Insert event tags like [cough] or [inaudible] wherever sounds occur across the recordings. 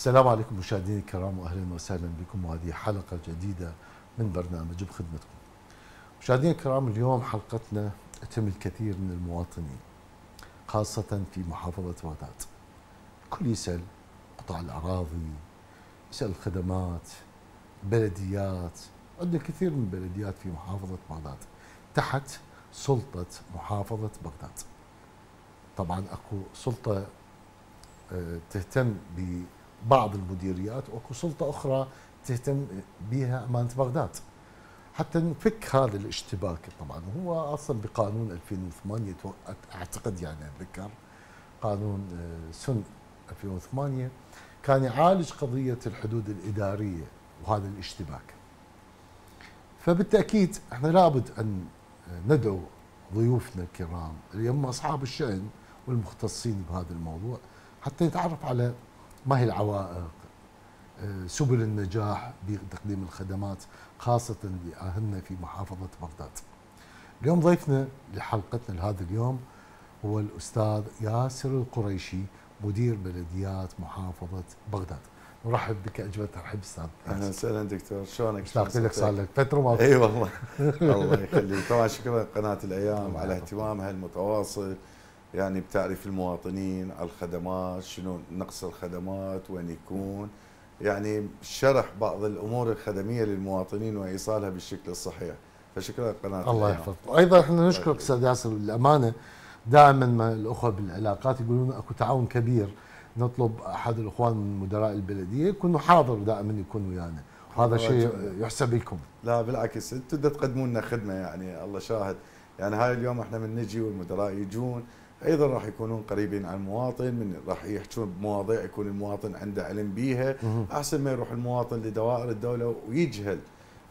السلام عليكم مشاهدينا الكرام واهلا وسهلا بكم وهذه حلقة جديدة من برنامج بخدمتكم. مشاهدينا الكرام اليوم حلقتنا تهم الكثير من المواطنين خاصة في محافظة بغداد. الكل يسأل قطاع الأراضي يسأل الخدمات بلديات عندنا كثير من البلديات في محافظة بغداد تحت سلطة محافظة بغداد. طبعا أكو سلطة آه، تهتم ببعض المديريات وأكو سلطة أخرى تهتم بها أمانة بغداد. حتى نفك هذا الاشتباك. طبعا هو أصلا بقانون 2008 أعتقد يعني أتذكر قانون آه، سن 2008 كان يعالج قضية الحدود الإدارية وهذا الاشتباك. فبالتأكيد إحنا لابد أن ندعو ضيوفنا الكرام اللي هم أصحاب الشأن والمختصين بهذا الموضوع حتى نتعرف على ما هي العوائق؟ آه، سبل النجاح بتقديم الخدمات خاصة لأهلنا في محافظة بغداد. اليوم ضيفنا لحلقتنا لهذا اليوم هو الأستاذ ياسر القريشي مدير بلديات محافظة بغداد. نرحب بك أجمل ترحيب أستاذ أهلا وسهلا دكتور. شلونك؟ اشتقت لك صار لك فترة ما إي والله. [laughs] الله يخليك. طبعا شكرا قناه الأيام. على اهتمامها المتواصل يعني بتعريف المواطنين على الخدمات شنو نقص الخدمات وين يكون. يعني شرح بعض الأمور الخدمية للمواطنين وإيصالها بالشكل الصحيح. فشكرا قناة الله يحفظك. وأيضا إحنا نشكرك أستاذ ياسر للامانه دائما ما الأخوة بالعلاقات يقولون أكو تعاون كبير. نطلب أحد الإخوان من مدراء البلدية يكونوا حاضر دائما يكون ويانا. وهذا شيء يحسب لكم. لا بالعكس. أنتم تقدموا لنا خدمة يعني الله شاهد. يعني هاي اليوم إحنا من نجي والمدراء يجون. أيضا راح يكونون قريبين عن المواطن من راح يحجون بمواضيع يكون المواطن عنده علم بيها. احسن ما يروح المواطن لدوائر الدولة ويجهل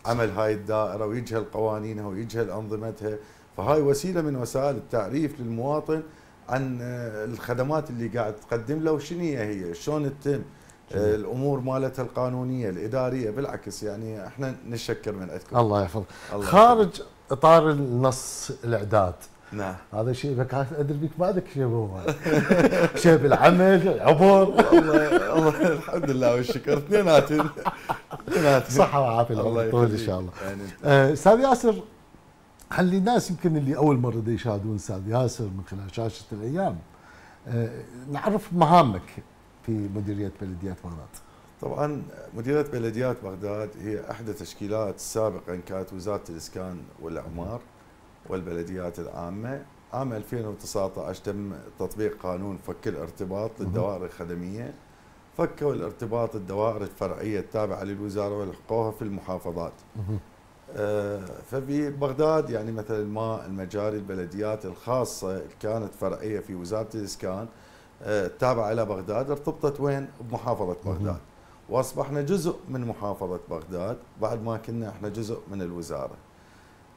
عمل هاي الدائرة ويجهل قوانينها ويجهل أنظمتها. فهاي وسيلة من وسائل التعريف للمواطن عن الخدمات اللي قاعد تقدم له. وشنو هي شلون تتم؟ الأمور مالتها القانونية الإدارية بالعكس يعني إحنا نشكر من عندكم. الله يحفظك. خارج إطار النص الإعداد نعم. هذا شيء بك أدري بك ما عندك شيء هو. [laughs] شيء بالعمل عبور الله الحمد لله والشكر. اثنيناتهم. اثنيناتهم. صحة وعافية الله طول إن شاء الله. آه، أستاذ ياسر خلي الناس يمكن اللي أول مرة يشاهدون أستاذ ياسر من خلال شاشة الأيام؟ آه، نعرف مهامك في مديرية بلديات بغداد. طبعا مديرية بلديات بغداد هي أحدى تشكيلات سابقا كانت وزارة الإسكان والإعمار. والبلديات العامة. عام 2019 تم تطبيق قانون فك الارتباط للدوائر الخدمية. فكوا الارتباط الدوائر الفرعية التابعة للوزارة والحقوها في المحافظات. آه ففي بغداد يعني مثلا الماء المجاري البلديات الخاصة كانت فرعية في وزارة الإسكان آه التابعة إلى بغداد ارتبطت وين؟ بمحافظة بغداد. وأصبحنا جزء من محافظة بغداد بعد ما كنا إحنا جزء من الوزارة.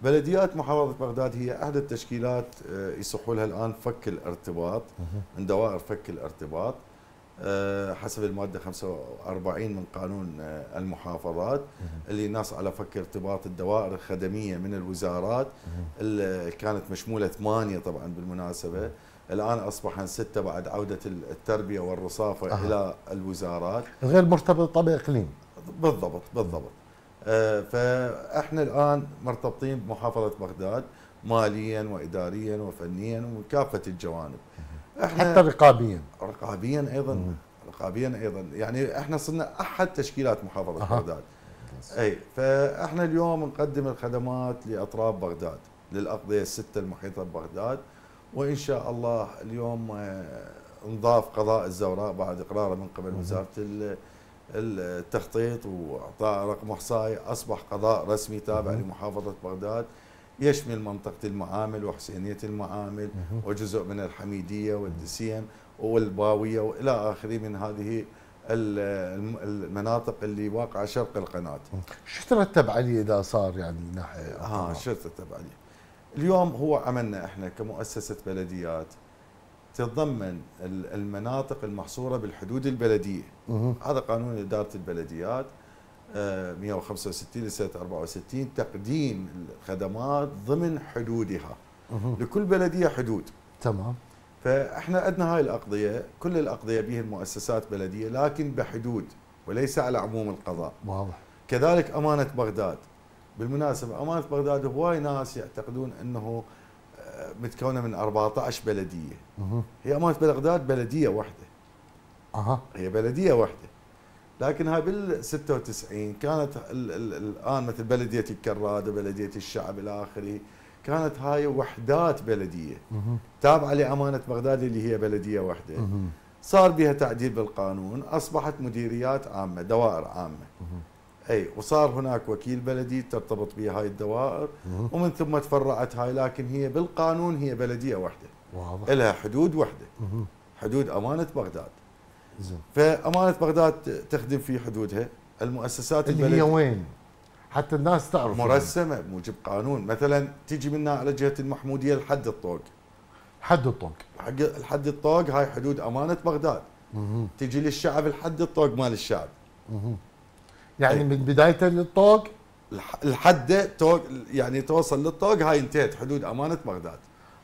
بلديات محافظة بغداد هي أحد التشكيلات آه، يصحوا لها الآن فك الارتباط من دوائر فك الارتباط آه، حسب المادة 45 من قانون آه، المحافظات اللي نص على فك ارتباط الدوائر الخدمية من الوزارات اللي كانت مشمولة ثمانية طبعا بالمناسبة. الآن أصبحن ستة بعد عودة التربية والرصافة أه. إلى الوزارات. غير مرتبطة بالإقليم بالضبط بالضبط. فاحنا الآن مرتبطين بمحافظة بغداد ماليا واداريا وفنيا ومن كافه الجوانب. إحنا حتى رقابيا. رقابيا أيضا مم. رقابيا أيضا. يعني إحنا صرنا أحد تشكيلات محافظة أه. بغداد. أي فاحنا اليوم نقدم الخدمات لأطراف بغداد للأقضية الستة المحيطة ببغداد. وإن شاء الله اليوم آه، نضاف قضاء الزوراء بعد إقراره من قبل وزارة التخطيط واعطاء رقم احصائي أصبح قضاء رسمي تابع لمحافظة بغداد يشمل منطقة المعامل وحسينية المعامل وجزء من الحميدية والدسيم والباوية وإلى آخره من هذه المناطق اللي واقعة شرق القناة. شو ترتب عليه إذا صار يعني ناحية آه شو ترتب عليه؟ اليوم هو عملنا إحنا كمؤسسة بلديات تتضمن المناطق المحصورة بالحدود البلدية. هذا قانون إدارة البلديات 165 لسنه 64 تقديم الخدمات ضمن حدودها. لكل بلدية حدود. تمام. فإحنا عندنا هاي الأقضية كل الأقضية بها المؤسسات بلدية لكن بحدود وليس على عموم القضاء. واضح. كذلك أمانة بغداد. بالمناسبة أمانة بغداد هواي ناس يعتقدون إنه متكونة من 14 بلدية مه. هي أمانة بغداد بلدية واحدة أها هي بلدية واحدة لكن هاي بال 96 كانت ال ال الآن مثل بلدية الكرادة بلدية الشعب إلى آخره كانت هاي وحدات بلدية مه. تابعة لأمانة بغداد اللي هي بلدية واحدة مه. صار بها تعديل بالقانون أصبحت مديريات عامة دوائر عامة مه. أي وصار هناك وكيل بلدي ترتبط به هاي الدوائر. ومن ثم تفرعت هاي لكن هي بالقانون هي بلدية واحدة واضح. لها حدود واحدة. حدود أمانة بغداد. زين. فأمانة بغداد تخدم في حدودها. المؤسسات اللي هي البلديه وين؟ حتى الناس تعرف مرسمة بموجب قانون. مثلا تيجي منا على جهة المحمودية لحد الطوق. حد الطوق. حق الحد الطوق هاي حدود أمانة بغداد. مه. تيجي للشعب الحد الطوق مال الشعب. مه. يعني أي. من بدايته للطوق الحد توق يعني توصل للطوق هاي انتهت حدود أمانة بغداد.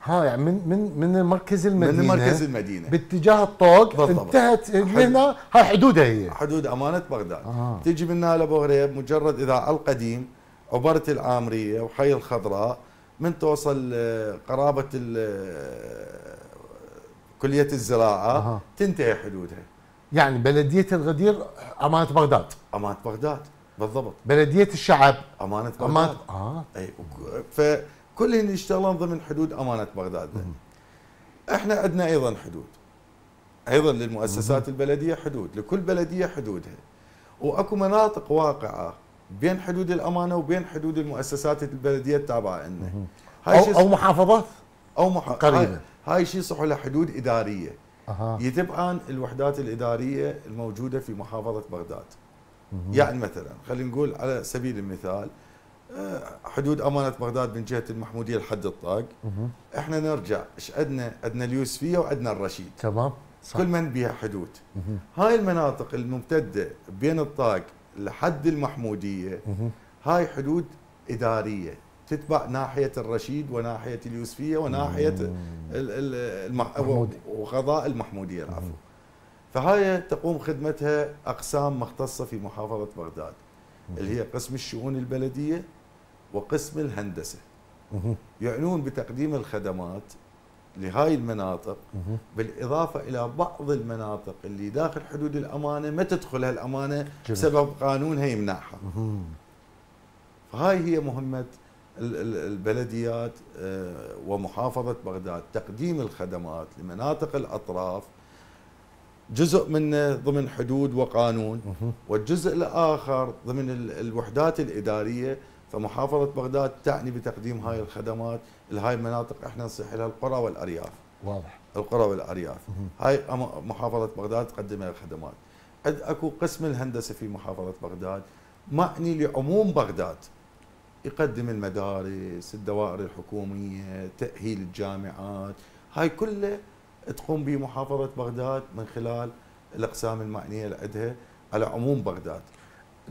ها يعني من من من مركز المدينة. من مركز المدينة. باتجاه الطوق بالضبط. انتهت هنا. هاي حدودها هي. حدود أمانة بغداد. آه. تيجي منا لابو غريب مجرد إذا على القديم عبرت العامرية وحي الخضراء من توصل آه، قرابة آه، كلية الزراعة أها. تنتهي حدودها. يعني بلدية الغدير أمانة بغداد. أمانة بغداد بالضبط. بلدية الشعب. أمانة بغداد. امانه آه. إي فكلهم يشتغلون ضمن حدود أمانة بغداد. إحنا عندنا أيضا حدود. أيضا للمؤسسات البلدية حدود لكل بلدية حدودها. وأكو مناطق واقعة بين حدود الأمانة وبين حدود المؤسسات البلدية التابعة لنا هاي أو أو محافظات؟ أو مح... قريبة. هاي, شيء يصح لها حدود إدارية. أها. يتبعان الوحدات الإدارية الموجودة في محافظة بغداد. يعني مثلا خلينا نقول على سبيل المثال آه، حدود أمانة بغداد من جهة المحمودية لحد الطاق. إحنا نرجع إيش عندنا؟ عندنا اليوسفيه وعندنا الرشيد. تمام. صح. كل من بها حدود. هاي المناطق الممتدة بين الطاق لحد المحمودية. هاي حدود إدارية. تتبع ناحية الرشيد وناحية اليوسفيه وناحية ال- ال- المح... محمودي. وقضاء المحمودية العفو. فهاي تقوم خدمتها أقسام مختصة في محافظة بغداد اللي هي قسم الشؤون البلدية وقسم الهندسة مهم. يعنون بتقديم الخدمات لهاي المناطق مهم. بالإضافة إلى بعض المناطق اللي داخل حدود الأمانة ما تدخل هالأمانة جميل. بسبب قانونها يمنعها. فهاي هي مهمة ال- ال- البلديات آه، ومحافظة بغداد تقديم الخدمات لمناطق الأطراف جزء منه ضمن حدود وقانون. والجزء الآخر ضمن ال- الوحدات الإدارية. فمحافظة بغداد تعني بتقديم هاي الخدمات لهاي المناطق. إحنا نصيح لها القرى والأرياف. واضح. القرى والأرياف. هاي محافظة بغداد تقدم الخدمات. عد أكو قسم الهندسة في محافظة بغداد معني لعموم بغداد. يقدم المدارس الدوائر الحكومية تأهيل الجامعات. هاي كلها تقوم به محافظة بغداد من خلال الأقسام المعنية اللي عندها على عموم بغداد.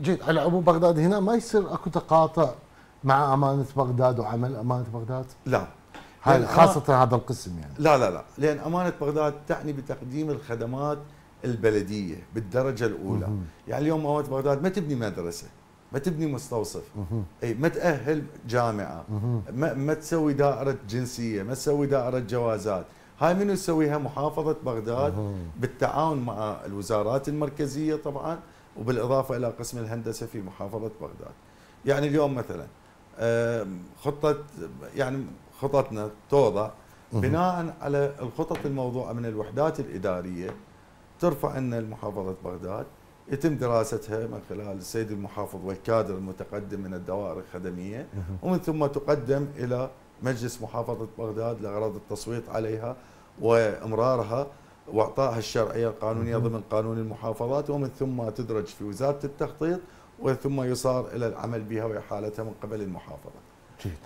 جيد على عموم بغداد هنا ما يصير أكو تقاطع مع أمانة بغداد وعمل أمانة بغداد؟ لا. هاي خاصة هذا القسم يعني. لا لا لا. لأن أمانة بغداد تعني بتقديم الخدمات البلدية بالدرجة الأولى. مهم. يعني اليوم أمانة بغداد ما تبني مدرسة ما تبني مستوصف. مهم. أي ما تأهل جامعة. مهم. ما, ما تسوي دائرة جنسية ما تسوي دائرة جوازات. هاي منو يسويها محافظة بغداد. بالتعاون مع الوزارات المركزية طبعا وبالإضافة إلى قسم الهندسة في محافظة بغداد يعني اليوم مثلا خطة يعني خططنا توضع. بناء على الخطط الموضوعة من الوحدات الإدارية ترفع عنا المحافظة بغداد يتم دراستها من خلال السيد المحافظ والكادر المتقدم من الدوائر الخدمية مهم. ومن ثم تقدم إلى مجلس محافظة بغداد لغرض التصويت عليها وإمرارها وإعطائها الشرعية القانونية مهم. ضمن قانون المحافظات ومن ثم تدرج في وزارة التخطيط وثم يصار إلى العمل بها وإحالتها من قبل المحافظة. جيد.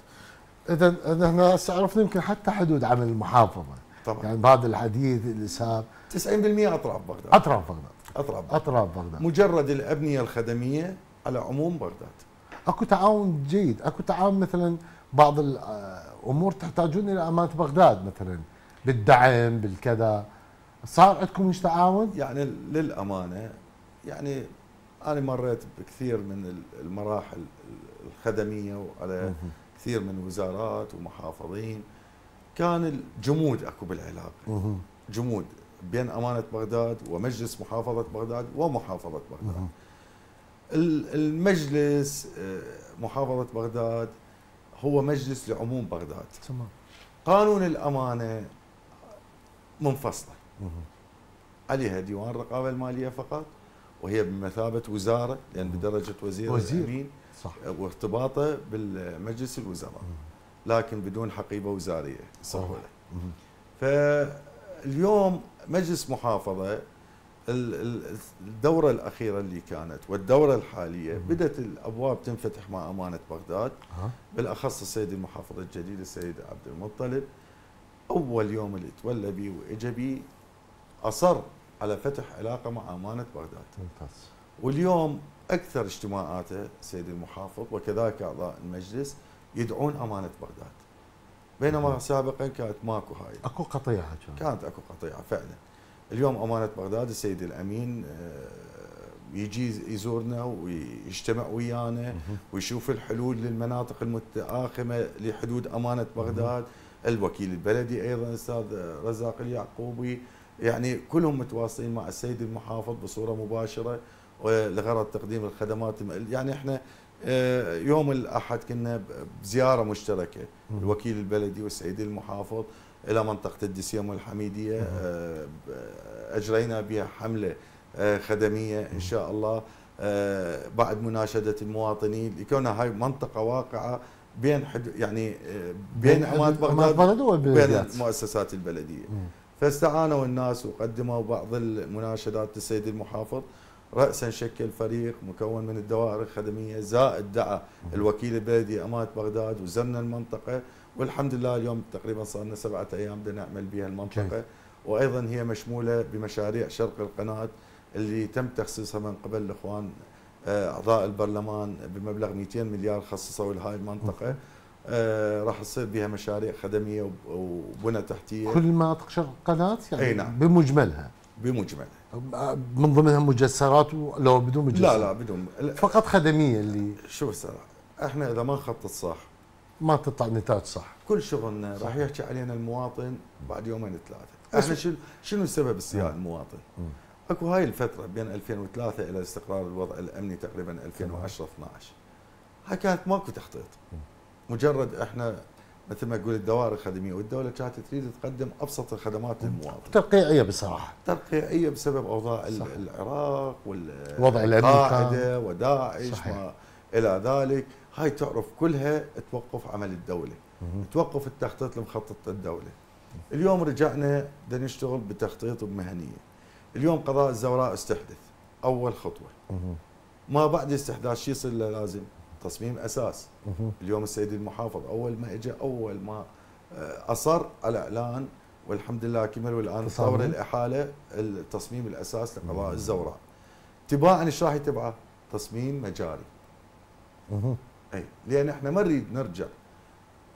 إذا هسه عرفنا يمكن حتى حدود عمل المحافظة. طبعا. يعني بهذا الحديث الاسهاب 90% أطراف بغداد. أطراف بغداد. أطراف بغداد. أطراف بغداد. مجرد الأبنية الخدمية على عموم بغداد. اكو تعاون جيد اكو تعاون مثلا بعض الأمور تحتاجون إلى امانة بغداد مثلا بالدعم بالكذا. صار عندكم مش تعاون؟ يعني للأمانة يعني أنا مريت بكثير من المراحل الخدمية وعلى كثير من وزارات ومحافظين. كان الجمود أكو بالعلاقة. جمود بين أمانة بغداد ومجلس محافظة بغداد ومحافظة بغداد. المجلس آه، محافظة بغداد هو مجلس لعموم بغداد. تمام. قانون الأمانة منفصلة. عليها ديوان الرقابه المالية فقط وهي بمثابة وزارة لأن بدرجة وزير, وزير. الأمين صح. وارتباطه بالمجلس الوزراء. لكن بدون حقيبة وزارية سهولة. فاليوم مجلس محافظة الدورة الأخيرة اللي كانت والدورة الحالية بدأت الأبواب تنفتح مع أمانة بغداد. بالأخص السيد المحافظ الجديد السيد عبد المطلب. أول يوم اللي تولى بي وإجا بي أصر على فتح علاقة مع أمانة بغداد. ممتاز. واليوم أكثر اجتماعاته السيد المحافظ وكذلك أعضاء المجلس يدعون أمانة بغداد. بينما سابقا كانت ماكو هاي. أكو قطيعة كانت كانت أكو قطيعة فعلا. اليوم امانه بغداد السيد الأمين آه، يجي يزورنا ويجتمع ويانا ويشوف الحلول للمناطق المتآخمة لحدود أمانة بغداد. الوكيل البلدي أيضا الأستاذ رزاق اليعقوبي. يعني كلهم متواصلين مع السيد المحافظ بصورة مباشرة لغرض تقديم الخدمات. يعني إحنا آه، يوم الأحد كنا بزيارة مشتركة الوكيل البلدي والسيد المحافظ. إلى منطقة الدسيم والحميدية آه، أجرينا بها حملة آه، خدمية إن شاء الله آه، بعد مناشدة المواطنين لكونها هاي منطقة واقعة بين حد يعني بين امانه بغداد وبين المؤسسات البلدية. فاستعانوا الناس وقدموا بعض المناشدات للسيد المحافظ. راسا شكل فريق مكون من الدوائر الخدمية زائد دعا الوكيل البلدي أمانة بغداد وزرنا المنطقة والحمد لله اليوم تقريبا صار لنا سبعة أيام بدنا نعمل بها المنطقة. وأيضا هي مشمولة بمشاريع شرق القناة اللي تم تخصيصها من قبل الإخوان آه، أعضاء البرلمان بمبلغ 200 مليار خصصوا لهذه المنطقة. آه راح تصير بها مشاريع خدمية وبنى تحتية. كل مناطق شرق القناه يعني أي نعم. بمجملها. بمجملها. من ضمنها مجسرات لو بدون مجسرات لا لا بدون. فقط خدمية اللي شوف الصراحه إحنا إذا ما نخطط صح ما تطلع نتاج صح. كل شغلنا راح يحكي علينا المواطن بعد يومين ثلاثة. إحنا شنو شنو سبب استياء المواطن؟ أكو هاي الفترة بين 2003 إلى استقرار الوضع الأمني تقريبا 2010 12 هاي كانت ماكو تخطيط. مجرد إحنا مثل ما تقول الدوائر الخدمية والدولة كانت تريد تقدم أبسط الخدمات للمواطن. ترقيعية بصراحة. ترقيعية بسبب أوضاع صح. العراق والوضع الأمني وداعش ما إلى ذلك. هاي تعرف كلها توقف عمل الدولة. توقف التخطيط لمخطط الدولة. اليوم رجعنا بدنا نشتغل بتخطيط وبمهنيه اليوم قضاء الزوراء استحدث. أول خطوة. ما بعد استحداث شو يصير لازم؟ تصميم أساس. اليوم السيد المحافظ أول ما اجى أول ما آه، أصر على اعلان والحمد لله كمل والآن طور الإحالة التصميم الأساس لقضاء الزوراء. تباعا إيش راح يتبعه؟ تصميم مجاري. أي لأن إحنا ما نريد نرجع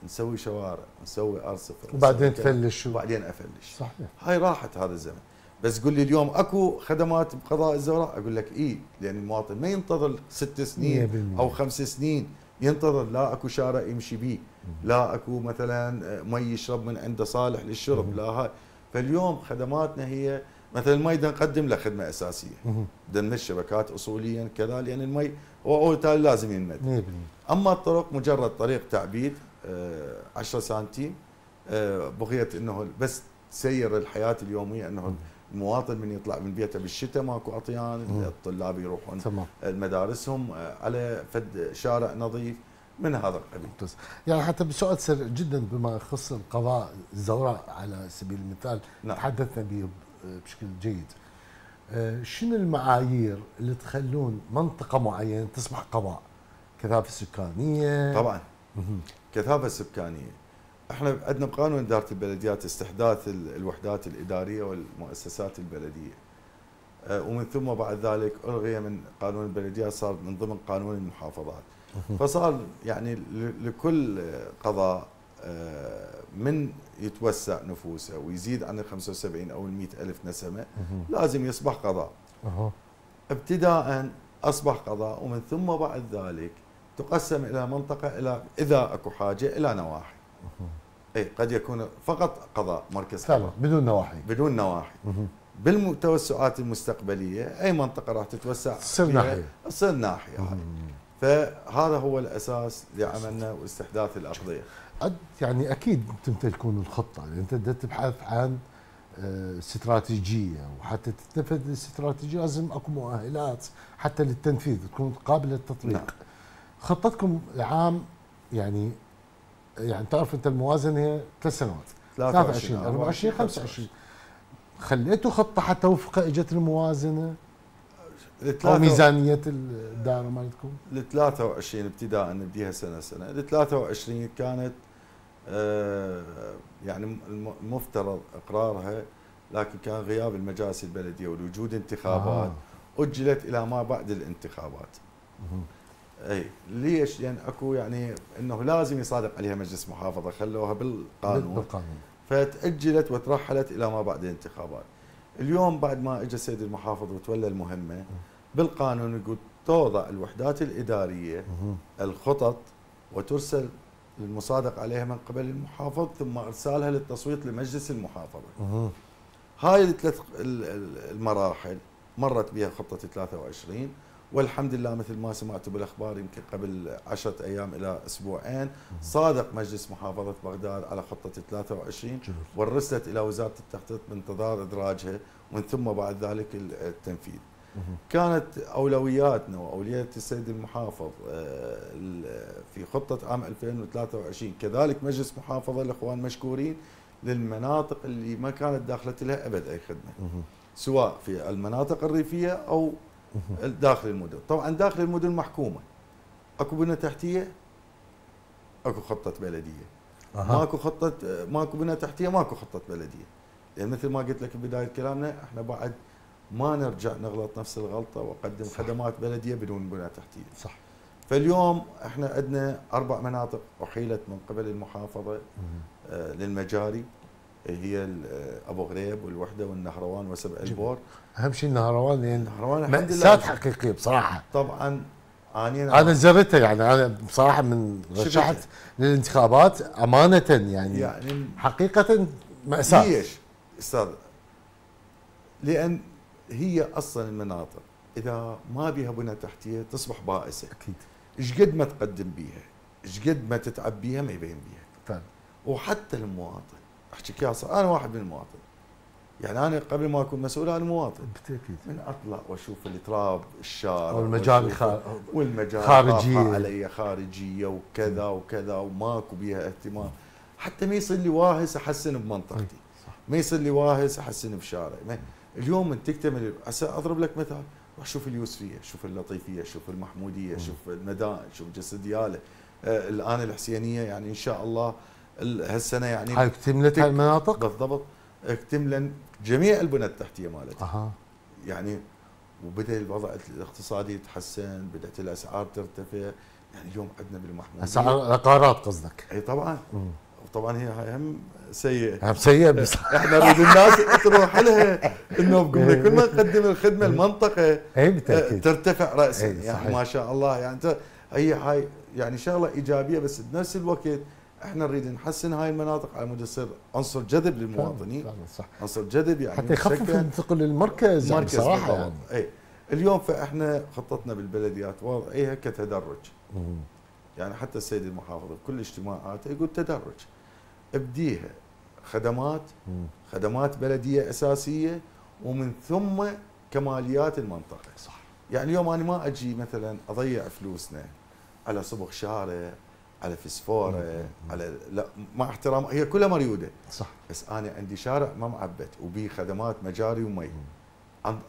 نسوي شوارع نسوي ارصفه وبعدين تفلش. وبعدين أفلش. صحيح. هاي راحت هذا الزمن. بس قول لي اليوم أكو خدمات بقضاء الزوراء أقول لك إي لأن المواطن ما ينتظر ست سنين أو خمس سنين. ينتظر لا أكو شارع يمشي به لا أكو مثلا مي يشرب من عنده صالح للشرب لا هاي. فاليوم خدماتنا هي مثلا المي نقدم له خدمة أساسية. بدنا الشبكات اصوليا كذا لأن المي هو بالتالي لازم ينمد. أما الطرق مجرد طريق تعبيد 10 آه، سنتيم آه، بغيه إنه بس تسير الحياة اليومية إنه المواطن من يطلع من بيته بالشتاء ماكو أطيان الطلاب يروحون تمام. مدارسهم آه، على فد شارع نظيف من هذا القبيل. يعني حتى بسؤال سر جدا بما يخص القضاء الزوراء على سبيل المثال نعم. تحدثنا به بشكل جيد. آه، شنو المعايير اللي تخلون منطقة معينة تصبح قضاء؟ كثافة سكانية. طبعا. كثافة سكانية. إحنا عندنا بقانون إدارة البلديات استحداث الوحدات الإدارية والمؤسسات البلدية. آه، ومن ثم بعد ذلك ألغي من قانون البلديات صار من ضمن قانون المحافظات. فصار يعني لكل قضاء من يتوسع نفوسه ويزيد عن ال 75 أو ال 100 ألف نسمة لازم يصبح قضاء. ابتداء أصبح قضاء ومن ثم بعد ذلك تقسم إلى منطقة إلى إذا أكو حاجة إلى نواحي. اي قد يكون فقط قضاء مركز قضاء. بدون نواحي. بدون نواحي. بالتوسعات المستقبلية أي منطقة راح تتوسع؟ تصير ناحية. تصير ناحية. فهذا هو الأساس لعملنا واستحداث الاقضيه يعني أكيد تمتلكون الخطة يعني أنت بدك تبحث عن آه، استراتيجية وحتى تتنفذ الاستراتيجية لازم أكو مؤهلات حتى للتنفيذ تكون قابلة للتطبيق. نعم. خطتكم العام يعني يعني تعرف أنت الموازنة هي ثلاث سنوات 23 24 25 خليتوا خطة حتى وفق إجت الموازنة؟ أو ميزانية الدائرة مالتكم؟ ال 23 ابتداء نبديها سنة سنة. ال 23 كانت يعني الم- المفترض إقرارها لكن كان غياب المجالس البلدية ووجود انتخابات آه. أجلت إلى ما بعد الانتخابات مهم. إي ليش؟ لأن أكو يعني إنه لازم يصادق عليها مجلس محافظة خلوها بالقانون بالقانون فتاجلت وترحلت إلى ما بعد الانتخابات. اليوم بعد ما اجى السيد المحافظ وتولى المهمة بالقانون يقول توضع الوحدات الإدارية. الخطط وترسل للمصادق عليها من قبل المحافظ ثم ارسالها للتصويت لمجلس المحافظة. هاي الثلاث ال- ال- المراحل مرت بها خطة 23 والحمد لله مثل ما سمعتوا بالأخبار يمكن قبل عشرة أيام إلى أسبوعين صادق مجلس محافظة بغداد على خطة 23 جميل. ورسلت إلى وزارة التخطيط بانتظار إدراجها ومن ثم بعد ذلك ال- التنفيذ. كانت أولوياتنا واولويات السيد المحافظ آه، في خطة عام 2023 كذلك مجلس محافظة الإخوان مشكورين للمناطق اللي ما كانت داخلت لها أبد أي خدمة. سواء في المناطق الريفية أو. داخل المدن طبعا داخل المدن محكومة أكو بنيه تحتية أكو خطة بلدية أها. ماكو خطة ماكو بنيه تحتية ماكو خطة بلدية لأن مثل ما قلت لك بداية كلامنا إحنا بعد ما نرجع نغلط نفس الغلطة وأقدم صح. خدمات بلدية بدون بنيه تحتية صح فاليوم إحنا عندنا أربع مناطق أحيلت من قبل المحافظة. آه، للمجاري هي آه، أبو غريب والوحدة والنهروان وسبع. البور أهم شيء النهروان لأن النهروان الحمد مأساة لله حقيقية بصراحة طبعا عانينا أنا زرتها يعني أنا بصراحة من. رشحت للانتخابات أمانة يعني, يعني حقيقة مأساة ليش أستاذ لأن هي أصلا المناطق. إذا ما بها بنى تحتيه تصبح بائسة. أكيد. إيش قد ما تقدم بيها إيش قد ما تتعب بيها ما يبين بيها. فعلا وحتى المواطن احكيك يا صار أنا واحد من المواطن. يعني أنا قبل ما أكون مسؤول عن المواطن. بالتأكيد من أطلع وأشوف التراب الشارع. والمجال خارجية. خارجية علي خارجية وكذا وكذا وماكو بيها اهتمام. حتى ما يصير لي واهس أحسن بمنطقتي. صح. ما يصير لي واهس أحسن بشارعي. اليوم من تكتمل هسه أضرب لك مثال. روح شوف اليوسفية شوف اللطيفية شوف المحمودية شوف المدائن شوف جسدياله آه الآن الحسينيه يعني إن شاء الله ال- هالسنة يعني هاي اكتملت هالمناطق؟ بالضبط. اكتملا جميع البنى التحتية مالتها. أها. يعني وبدأ الوضع الاقتصادي يتحسن بدأت الأسعار ترتفع. يعني اليوم عندنا بالمحمودية أسعار العقارات قصدك. إي طبعا. مم. وطبعا هي هاي هم سيئة. هم سيء بصراحة [laughs] إحنا نريد الناس تروح لها إنه لك كل ما نقدم الخدمة المنطقة. اي آه، بالتأكيد ترتفع راسا إيه، يعني. ما شاء الله. يعني أنت- هي هاي يعني شغلة إيجابية بس بنفس الوقت إحنا نريد نحسن هاي المناطق على مود يصير عنصر جذب للمواطنين. صح. عنصر جذب يعني حتى يخفف الانتقال للمركز يعني بالضبط. يعني. اي اليوم فإحنا خطتنا بالبلديات وضعيها كتدرج. يعني حتى السيد المحافظ بكل اجتماعاته يقول تدرج. ابديها. خدمات. خدمات بلدية أساسية ومن ثم كماليات المنطقة. صح. يعني اليوم أنا ما أجي مثلا أضيع فلوسنا على صبغ شارع على فسفورة على لا مع احترام هي كلها مريودة. صح. بس أنا عندي شارع ما معبد وبيه خدمات مجاري ومي.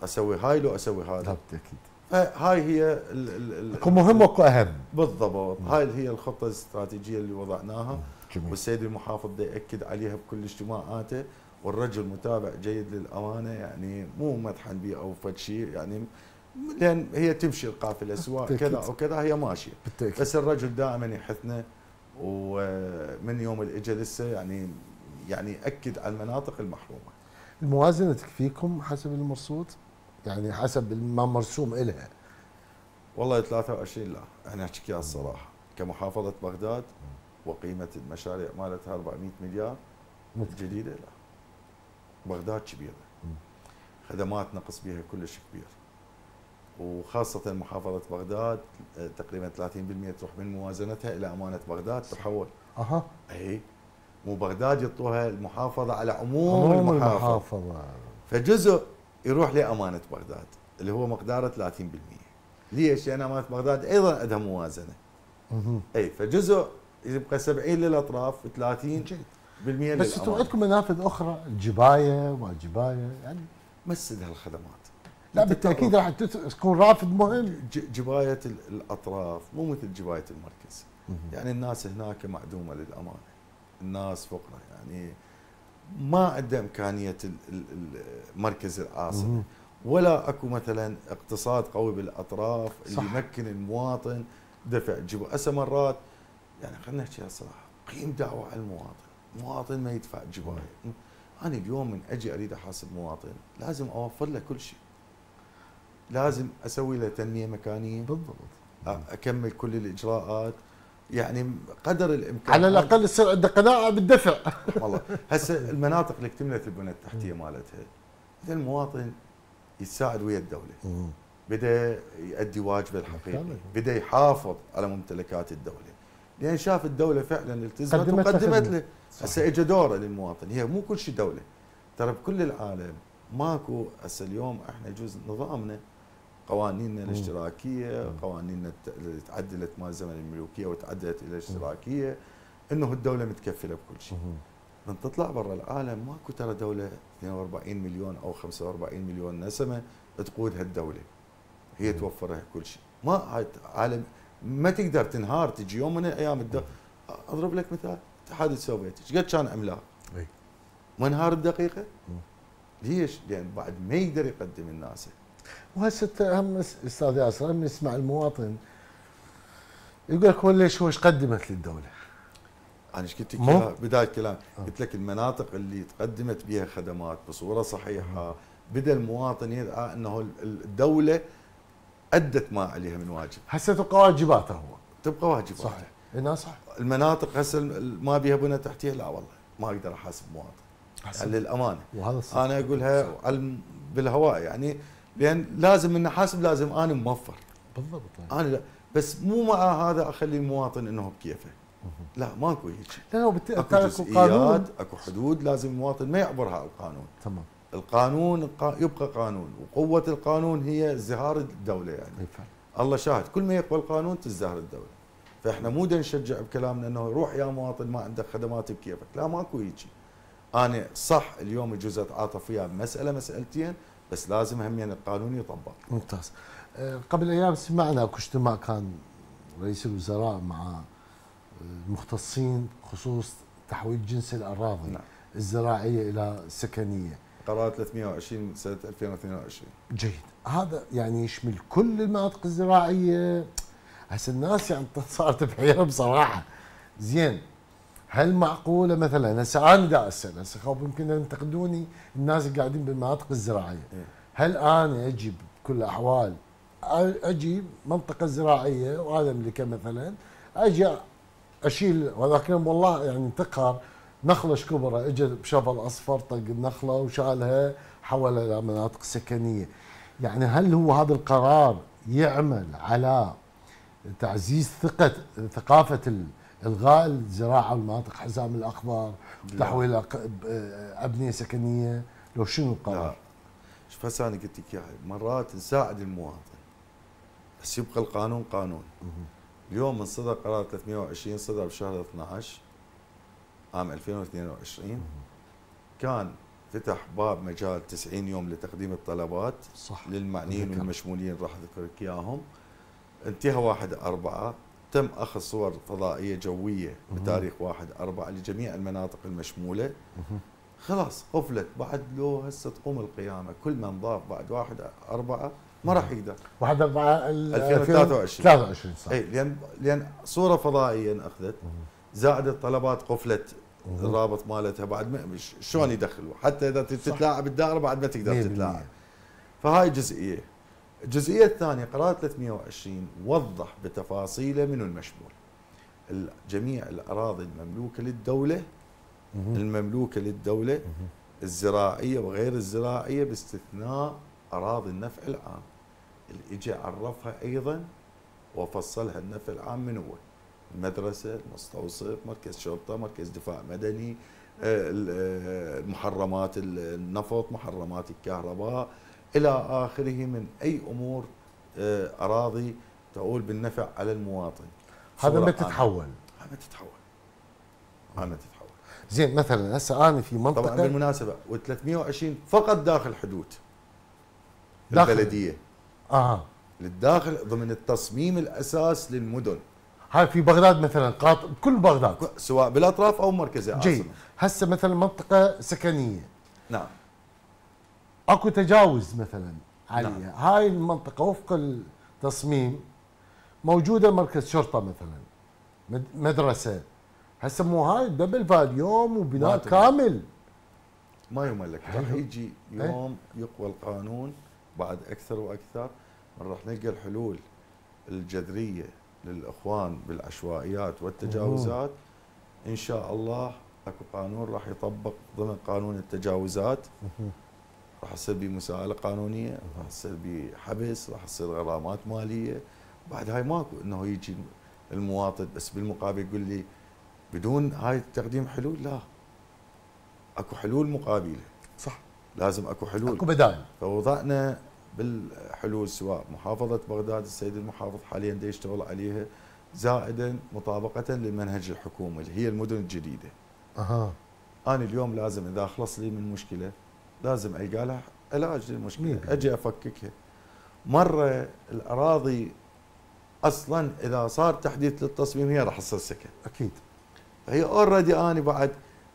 أسوي هاي لو أسوي هذا. بالتأكيد فهاي هي ال ال ال اكو مهم واكو اهم. بالضبط. هاي هي الخطة الاستراتيجية اللي وضعناها. جميل. والسيد المحافظ دا يأكد عليها بكل اجتماعاته. والرجل متابع جيد للأمانة يعني مو مدحا به أو فد شيء يعني لأن هي تمشي القافلة سواء بالتأكيد. كذا أو كذا هي ماشية. بالتأكيد. بس الرجل دائما يحثنا ومن يوم اللي اجى لسه يعني يعني اكد على المناطق المحرومة. الموازنة تكفيكم حسب المرصود؟ يعني حسب ما مرسوم إلها. والله 23 لا. إحنا نحكي الصراحة. كمحافظة بغداد وقيمة المشاريع مالتها 400 مليار. جديدة لا. بغداد كبيرة. خدمات نقص بها كلش كبير. وخاصة محافظة بغداد آه، تقريبا 30% تروح من موازنتها إلى أمانة بغداد تحول. أها. أي مو بغداد يعطوها المحافظة على عموم, عموم المحافظة. المحافظة. فجزء يروح لأمانة بغداد اللي هو مقدارة 30% ليش؟ لأن أمانة بغداد أيضا عندها موازنة. مهم. أي فجزء يبقى 70 للأطراف و30 جيد. بالمية بس أنتم. عندكم منافذ أخرى الجباية وما الجباية يعني مسد هالخدمات. لا بالتأكيد راح تكون رافد مهم. ج- جباية ال- الأطراف مو مثل جباية المركز. يعني الناس هناك معدومة للأمانة. الناس فقراء يعني ما عنده ال- المركز العاصمة مهم. ولا أكو مثلا اقتصاد قوي بالأطراف اللي صح. يمكن المواطن دفع جيبه هسه مرات يعني خلينا نحكي الصراحه قيم دعوة على المواطن. المواطن ما يدفع جباية. أنا اليوم من أجي أريد أحاسب مواطن لازم أوفر له كل شيء. لازم أسوي له تنمية مكانية بالضبط. أكمل كل الإجراءات. يعني قدر الإمكان. على الأقل يصير عنده قناعة بالدفع. [laughs] والله. هسه المناطق اللي اكتملت البنى التحتية مالتها إذا المواطن يتساعد ويا الدولة. بدأ يؤدي واجبه الحقيقي. بدأ يحافظ على ممتلكات الدولة. لأن شاف الدولة فعلا التزمت قدمت وقدمت. له. هسه اجى دورة للمواطن. هي مو كل شيء دولة. ترى بكل العالم ماكو هسه اليوم إحنا يجوز نظامنا قوانيننا الاشتراكية قوانيننا اللي تعدلت مال زمن الملوكية وتعدلت إلى الاشتراكية إنه الدولة متكفلة بكل شيء. من تطلع برا العالم ماكو ترى دولة 42 مليون أو 45 مليون نسمة تقودها الدولة هي توفر لها كل شيء. ما عالم ما تقدر تنهار تجي يوم من الأيام الدولة أضرب لك مثال الاتحاد السوفيتي إيش قد كان عملاق أي. منهار الدقيقه ليش؟ لأن بعد ما يقدر يقدم الناس وهسه هم أستاذ ياسر هم يسمع المواطن. يقول لك هو ليش هو إيش قدمت للدولة؟ أنا إيش قلت؟ لك بداية كلام. آه. قلت لك المناطق اللي تقدمت بها خدمات بصورة صحيحة بدأ المواطن يدعى إنه الدولة أدت ما عليها من واجب. هسه تبقى واجباته هو. تبقى واجبات صحيح. هنا صح المناطق هسه ما بيها بنى تحتيه لا والله ما أقدر أحاسب مواطن. يعني للأمانة. وهذا الصح. أنا أقولها بالهواء. يعني لأن لازم من احاسب لازم أنا موفر. بالضبط. أنا لا. بس مو مع هذا أخلي المواطن إنه بكيفه. لا ماكو هيك لا هو أكو جزئيات قانون أكو حدود لازم المواطن ما يعبرها القانون. تمام. القانون قا- يبقى قانون وقوة القانون هي ازدهار الدولة يعني. اي فعلا الله شاهد كل ما يقوى القانون تزدهر الدولة. فإحنا مو نشجع بكلامنا إنه روح يا مواطن ما عندك خدمات بكيفك. لا ماكو هيجي أنا صح اليوم يجوز اتعاطف وياه بمساله مسألتين. بس لازم هم يعني القانون يطبق. ممتاز. آه، قبل أيام سمعنا اكو اجتماع كان رئيس الوزراء مع آه، المختصين خصوص تحويل جنس الأراضي نعم. الزراعية إلى سكنية. قرار 320 سنة 2022 جيد. هذا يعني يشمل كل المناطق الزراعية. هسه الناس يعني [laughs] صارت بحيره بصراحه زين. هل معقولة مثلا؟ هسه أنا دا أسأل هسه خوف يمكن ينتقدوني الناس اللي قاعدين بالمناطق الزراعية. إيه. هل أنا أجي بكل الاحوال أجي منطقة زراعية وهذا املكه مثلا أجي أشيل ولكن والله يعني تقهر نخله كبرى اجى بشفل أصفر طق النخلة وشالها حولها إلى مناطق سكنية. يعني هل هو هذا القرار يعمل على تعزيز ثقة ثقافة ال- الغاء الزراعة والمناطق حزام الأخضر وتحويلها ب- أبنية سكنية لو شنو لا القرار؟ شوف هسه أنا قلت لك مرات نساعد المواطن بس يبقى القانون قانون. اليوم من صدر قرار 320 صدر بشهر 12 عام 2022 كان فتح باب مجال 90 يوم لتقديم الطلبات صح. للمعنيين. والمشمولين راح اذكر لك إياهم. انتهى 1 4 تم أخذ صور فضائية جوية بتاريخ 1 4 لجميع المناطق المشمولة. خلاص قفلت بعد لو هسه تقوم القيامة كل من ضاف بعد 1 4 ما راح يقدر. واحد أربعة ال- 2023. 23 صح. اي لأن لأن صورة فضائية اناخذت زائد الطلبات قفله الرابط مالتها. بعد ما شلون يدخلوا؟ حتى إذا. تتلاعب بالدائره بعد ما تقدر 100%. تتلاعب. فهاي جزئية. الجزئية الثانية قرار 320 وضح بتفاصيله من المشمول ال- جميع الأراضي المملوكة للدولة مهم. المملوكة للدولة مهم. الزراعية وغير الزراعية باستثناء أراضي النفع العام اللي اجى عرفها أيضا وفصلها النفع العام من هو المدرسة المستوصف مركز شرطة مركز دفاع مدني محرمات النفط محرمات الكهرباء إلى آخره من أي أمور آه، أراضي تؤول بالنفع على المواطن. هذا عامة. تتحول. هذا ما تتحول. هذا ما تتحول. زين مثلا هسه أنا في طبعا منطقه بالمناسبه و320 فقط داخل حدود داخل. البلدية. آه. للداخل ضمن التصميم الأساس للمدن. هاي في بغداد مثلا قاط بكل بغداد. سواء بالأطراف أو مركز العاصمه جيد هسه مثلا منطقة سكنية. نعم. اكو تجاوز مثلا عليها. نعم. هاي المنطقة وفق التصميم موجودة مركز شرطة مثلا مد- مدرسة. هسه مو هاي دبل فاليوم وبناء تملك. كامل. ما يملك راح. يجي يوم يقوى القانون بعد أكثر وأكثر راح نلقى الحلول الجذرية للإخوان بالعشوائيات والتجاوزات. إن شاء الله أكو قانون راح يطبق ضمن قانون التجاوزات. راح يصير بمساءلة قانونية راح يصير بحبس راح يصير غرامات مالية. بعد هاي ماكو إنه يجي المواطن بس بالمقابل يقول لي بدون هاي تقديم حلول؟ لا. أكو حلول مقابلة. صح. لازم أكو حلول. أكو بدائل. فوضعنا بالحلول سواء محافظة بغداد السيد المحافظ حاليا دا يشتغل عليها زائدا مطابقة للمنهج الحكومي اللي هي المدن الجديدة. أها. أنا اليوم لازم إذا أخلص لي من مشكلة لازم ألقى لها علاج للمشكلة مية أجي أفككها مرة الأراضي أصلا إذا صار تحديث للتصميم هي راح تصير سكن. أكيد. فهي already أنا بعد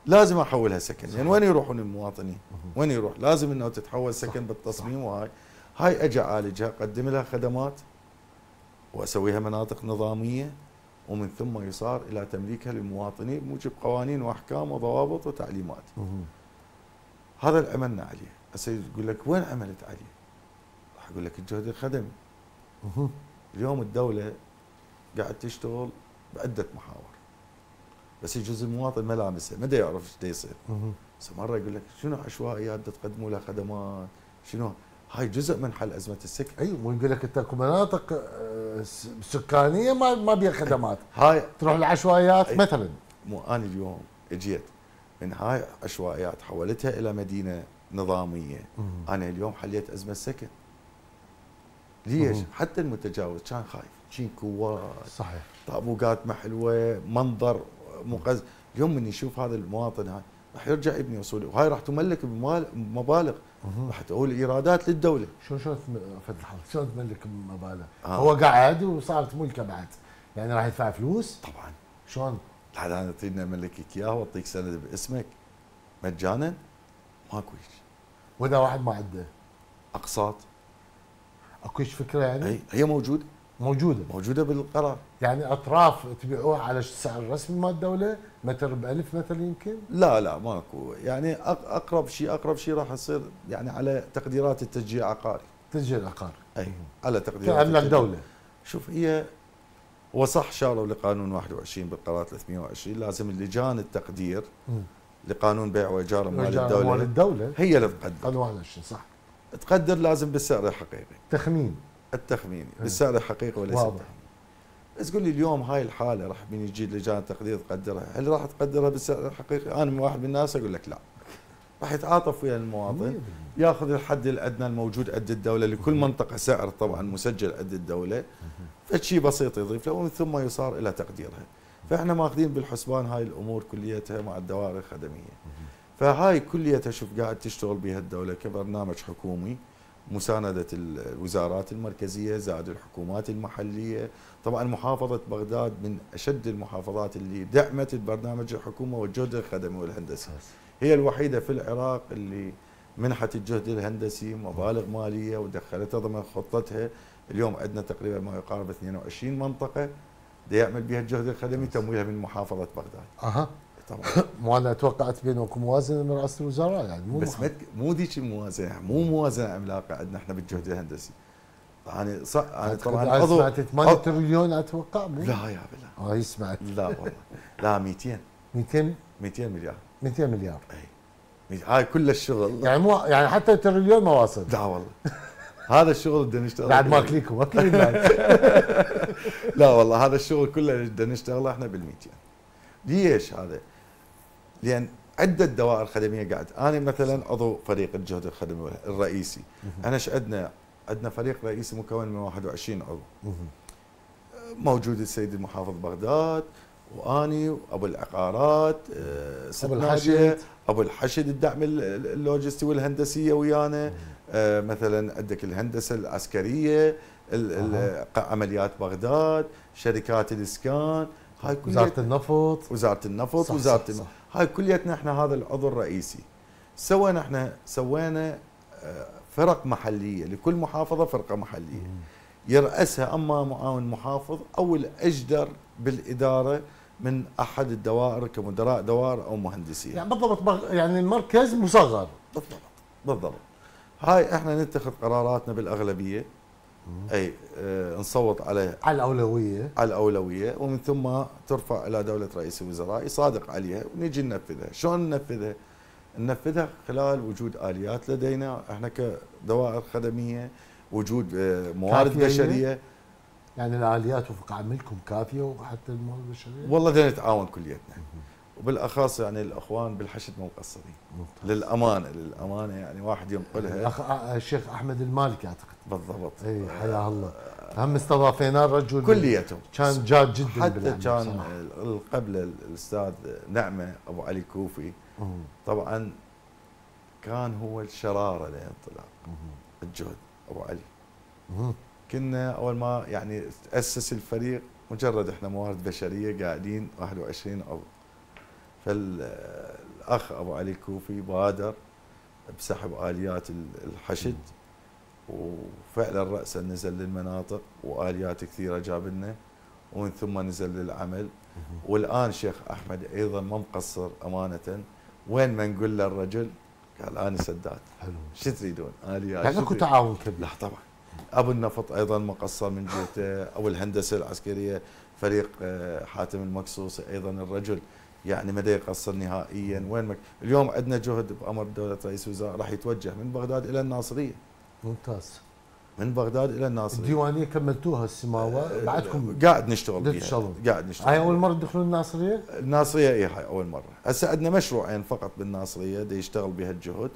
لازم أحولها سكن. يعني وين يروحون المواطنين؟ وين يروح؟ لازم إنه تتحول سكن بالتصميم وهاي. هاي أجي أعالجها أقدم لها خدمات وأسويها مناطق نظامية ومن ثم يصار إلى تمليكها للمواطنين بموجب قوانين وأحكام وضوابط وتعليمات. هذا اللي عملنا عليه هسه يقول لك وين عملت عليه راح أقول لك الجهد الخدمي. اليوم الدولة قاعد تشتغل بعدة محاور. بس يجوز المواطن ما لامسها ما يعرف إيش يصير. بس مرة يقول لك شنو عشوائيات تقدموا لها خدمات؟ شنو؟ هاي جزء من حل أزمة السكن أيوه ويقول لك أنت أكو مناطق آه، سكانية ما ما بيها خدمات. هاي تروح العشوائيات. مثلا. مو أنا اليوم اجيت من هاي عشوائيات حولتها إلى مدينة نظامية. مهم. أنا اليوم حليت أزمة سكن ليش؟ مهم. حتى المتجاوز كان خايف. شين كوات. صحيح. طابوقات ما حلوة منظر مقز. اليوم من يشوف هذا المواطن هاي راح يرجع يبني اصولي وهاي راح تملك بمبالغ. راح تقول إيرادات للدولة. شلون شلون فتح شلون تملك مبالغ؟ آه. هو قاعد وصارت ملكه بعد. يعني راح يدفع فلوس؟ طبعا. شلون؟ لحد أنا تريدني املكك اياه وأعطيك سند باسمك. مجانا؟ ماكو هيك وإذا واحد ما عنده. أقساط. أكو فكرة يعني؟ هي هي موجودة. موجودة. موجودة بالقرار. يعني أطراف تبيعوها على السعر الرسمي مال الدولة؟ متر ب 1000 مثلا يمكن؟ لا لا ماكو. يعني أقرب شيء أقرب شيء راح يصير يعني على تقديرات التشجيع عقاري. تجي العقار أي على تقديرات كاملاك. دوله شوف هي وصح شاروا لقانون 21 بالقرار 320 لازم اللجان التقدير. لقانون بيع وإيجار اموال رجال أموال الدولة الدولة. هي اللي تقدر. قانون 21 صح. تقدر لازم بالسعر الحقيقي. تخمين. التخميني بالسعر الحقيقي وليس واضح. بس قول لي اليوم هاي الحالة راح من يجي لجان التقدير تقدرها؟ هل راح تقدرها بالسعر الحقيقي؟ أنا من واحد من الناس أقول لك لا. راح يتعاطف ويا المواطن 100%. ياخذ الحد الأدنى الموجود عند الدولة لكل منطقة سعر طبعا مسجل عند الدولة. فشي بسيط يضيف له ومن ثم يصار إلى تقديرها. فإحنا ماخذين بالحسبان هاي الأمور كليتها مع الدوائر الخدميه فهاي كليتها شوف قاعد تشتغل بها الدولة كبرنامج حكومي. مساندة الوزارات المركزية زائد الحكومات المحلية. طبعا محافظة بغداد من أشد المحافظات اللي دعمت البرنامج الحكومة والجهد الخدمي والهندسي هي الوحيدة في العراق اللي منحت الجهد الهندسي مبالغ مالية ودخلتها ضمن خطتها. اليوم عندنا تقريبا ما يقارب 22 منطقة دا يعمل بها الجهد الخدمي تمويلها من محافظة بغداد. أها. طبعا. [coughs] مو أنا توقعت بينكم موازنة من رئاسة الوزراء يعني مو بس تك- مو ذيك الموازنه مو موازنة عملاقة عندنا إحنا بالجهد الهندسي. يعني صح يعني طبعا عضو سمعت 8 عضو- تريليون أتوقع مو؟ لا يا بلا. آه سمعت. لا والله. لا 200 200 200 مليار. 200 مليار. إي. هاي كل الشغل. يعني مو يعني حتى تريليون ما واصل لا والله. هذا الشغل بدنا نشتغل بعد ما اكليكم. [laughs] لا والله هذا الشغل كله بدنا نشتغله إحنا بال 200 ليش هذا؟ لأن عدة دوائر خدمية قاعد. أنا مثلا عضو فريق الجهد الخدمي الرئيسي. إحنا إيش عندنا؟ عندنا فريق رئيسي مكون من 21 عضو. موجود السيد المحافظ بغداد وآني وأبو العقارات آه، ناشئة، الحشد. أبو الحشد الدعم ال- ال- اللوجستي والهندسية ويانا. آه، مثلا عندك الهندسة العسكرية ال- ال- عمليات بغداد شركات الإسكان. هاي وزارة كلها النفط. وزارة النفط صح، وزارة صح، صح. هاي كليتنا إحنا هذا العضو الرئيسي. سوينا إحنا سوينا آه، فرق محلية لكل محافظة فرقة محلية. يرأسها أما معاون محافظ أو الأجدر بالإدارة من أحد الدوائر كمدراء دوائر أو مهندسين. يعني بالضبط يعني المركز مصغر. بالضبط بالضبط. هاي إحنا نتخذ قراراتنا بالأغلبية. أي آه نصوت على على الأولوية. على الأولوية ومن ثم ترفع إلى دولة رئيس الوزراء يصادق عليها ونجي ننفذها، شلون ننفذها؟ ننفذها خلال وجود آليات لدينا. إحنا كدوائر خدمية وجود آه، موارد؟ بشرية. يعني الآليات وفق عملكم كافية وحتى الموارد البشرية؟ والله بدنا نتعاون كليتنا. وبالأخص يعني الأخوان بالحشد مو مقصرين. للأمانة للأمانة يعني واحد ينقلها الاخ الشيخ أحمد المالكي أعتقد. بالضبط. اي حياه الله. هم استضافيناه الرجل كليتهم كان جاد جدا حتى كان قبل الأستاذ نعمة أبو علي كوفي. طبعا كان هو الشرارة لانطلاق مم. الجهد أبو علي. كنا أول ما يعني تأسس الفريق مجرد إحنا موارد بشرية قاعدين 21 عضو فالأخ أبو علي الكوفي بادر بسحب آليات ال- الحشد وفعلا راسا نزل للمناطق وآليات كثيرة جاب لنا ومن ثم نزل للعمل. والآن شيخ أحمد أيضا ما مقصر أمانة. وين ما نقول له الرجل قال أنا سداد. حلو. شو تريدون؟ آليات. يعني أكو تريدون؟ تعاون كبير. لا طبعا. أبو النفط أيضا مقصر من جهته أو الهندسة العسكرية فريق آه، حاتم المقصوصي أيضا الرجل يعني ما يقصر نهائيا. وين مك... اليوم عندنا جهد بأمر دولة رئيس الوزراء راح يتوجه من بغداد إلى الناصرية. ممتاز. من بغداد إلى الناصرية. الديوانية كملتوها السماوة بعدكم قاعد نشتغل بيها تشتغلون. قاعد نشتغل هاي أول. مرة تدخلون الناصرية؟ الناصرية اي هاي أول مرة. هسه عندنا مشروعين فقط بالناصرية دي يشتغل بها الجهد آه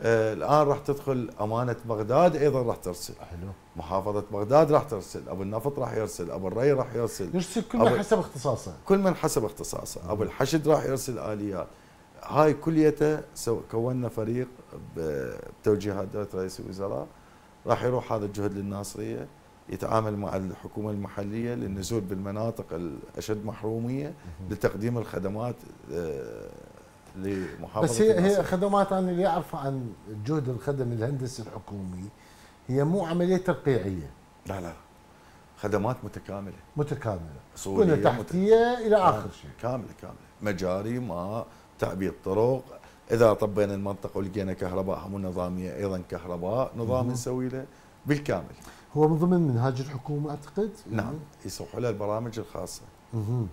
الآن راح تدخل أمانة بغداد أيضا راح ترسل. حلو. محافظة بغداد راح ترسل أبو النفط راح يرسل أبو الري راح يرسل. يرسل كل من حسب اختصاصه. كل من حسب اختصاصه. أبو الحشد راح يرسل آليات. هاي كليته سو كونا فريق بتوجيهات دولة رئيس الوزراء. راح يروح هذا الجهد للناصرية يتعامل مع الحكومة المحلية للنزول بالمناطق الأشد محرومية لتقديم الخدمات آه، لمحافظة بس هي هي. خدمات أنا اللي اعرفه عن الجهد الخدمي الهندسي الحكومي. هي مو عملية ترقيعية. لا لا. خدمات متكاملة. صورية كلها تحتية إلى آخر شيء. كاملة كاملة. مجاري ماء تعبيد طرق. إذا طبينا المنطقة ولقينا كهرباء مو نظامية أيضا كهرباء نظام. نسوي له بالكامل. هو من ضمن منهاج الحكومة أعتقد؟ نعم يصلحوا له البرامج الخاصة. مهم.